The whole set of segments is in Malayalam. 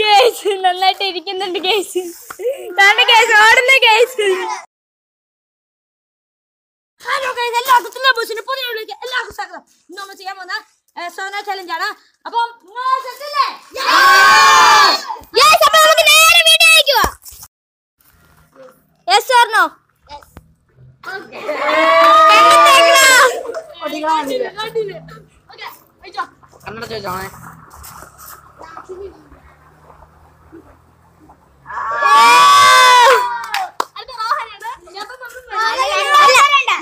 കേസ് നന്നായിട്ട് ഇരിക്കുന്നുണ്ട് കേസ് താണ്ട കേസ് ഓടുന്ന കേസ് ഹലോ ഗൈസ് എല്ലാവർക്കും ബോസിന്റെ പുതിയ വീഡിയോയിലേക്ക് എല്ലാവർക്കും സ്വാഗതം. ഇന്ന് നമ്മൾ ചെയ്യാൻ പോകുന്ന സോന ചലഞ്ച് ആണ്. അപ്പം യെസ് അപ്പോൾ നമുക്ക് നേരെ വീഡിയോയിലേക്ക് പോവാം യെസ് ഓർ നോ കന്നഡ ചോദിച്ചോണേ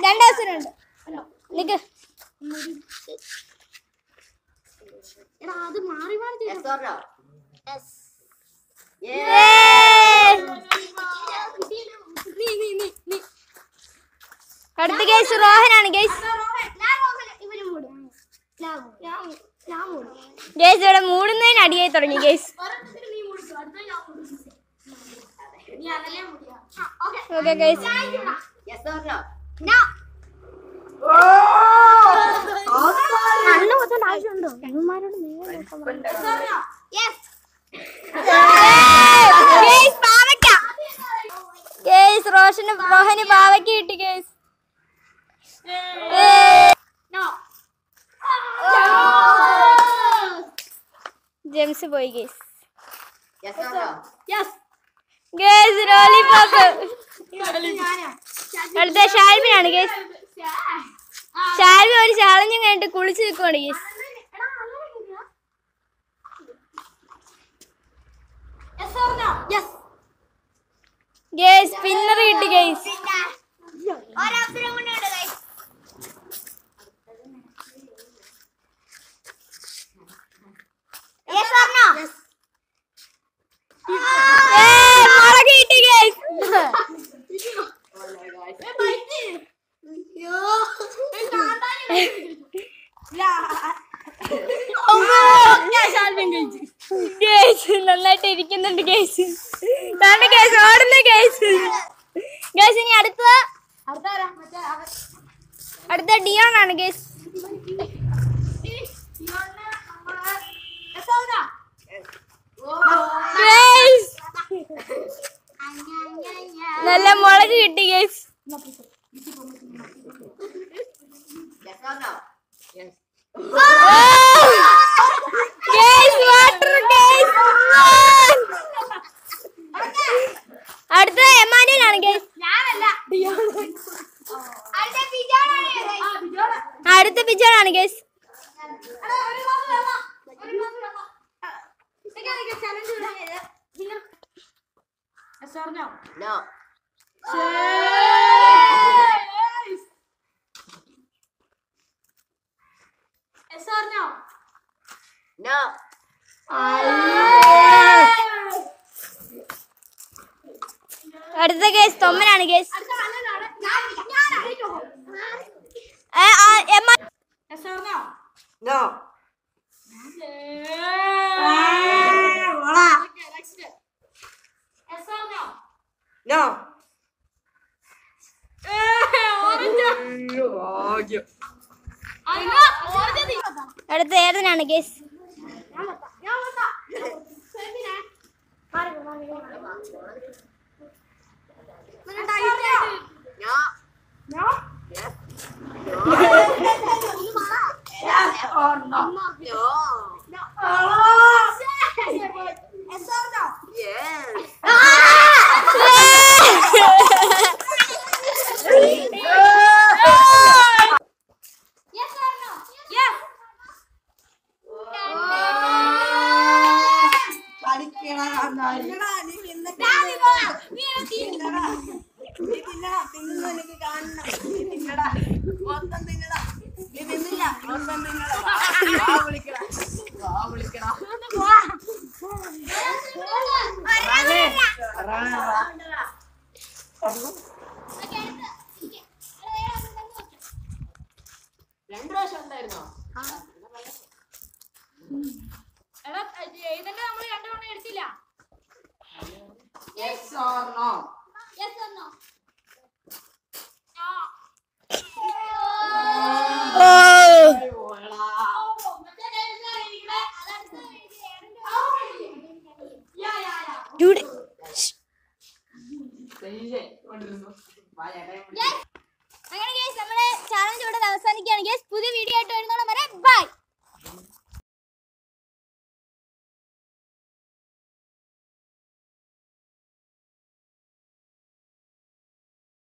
രണ്ട് അവസരമുണ്ട് നിക്ക് അടുത്ത കേസ് റോഹനാണ് കേസ് കേസ് ഇവിടെ മൂടുന്നതിന് അടിയായി തുടങ്ങി ഗേസ് ഓക്കെ കേസ് കേസ് പാവയ്ക്ക. കേസ് റോഷന് മോഹന് പാവയ്ക്ക് കിട്ടി കേസ് ജെംസ് പോയി ഗേസ് ഗേസ് ലോലിപോപ്പ് അടുത്ത ഷാൽമിനാണ് ഗേസ് ഷാൽമി ഒരു ചാലഞ്ചും കഴിഞ്ഞിട്ട് കുളിച്ച് നിൽക്കുവാണ് ഗേസ് ഗേസ് സ്പിന്നർ കിട്ടി കേസ് ഏയ്, മുളക് കിട്ടി കേസ് നന്നായിട്ട് ഇരിക്കുന്നുണ്ട് കേസ് താണ്ട കേസ് ഓടുന്ന കേസ് കേസ് ഇനി അടുത്ത അടുത്ത ഡിയോൺ ആണ് കേസ് നല്ല മുളക് കിട്ടി കേസ് കേസ് വാട്ടർ കേസ് അടുത്ത എമാനുവൽ ആണ് കേസ് അടുത്ത പിക്ചർ ആണ് കേസ് No. അടുത്ത കേസ് തൊമ്മനാണ് കേസ് No. No. ഭാഗ്യം അടുത്ത ഏതനാണ് കേസ് பாருங்க രണ്ടു പ്രാവശ്യം ഉണ്ടായിരുന്നോ? ഇതന്നെ നമ്മൾ രണ്ടു തവണ എടുത്തില്ല. Yes or no? Yes or no? Dude. അങ്ങനെ നമ്മുടെ ചാലഞ്ച് ഇവിടെ അവസാനിക്കുകയാണ് പുതിയ വീഡിയോ ആയിട്ട് വരുന്നോളം വരെ ബൈ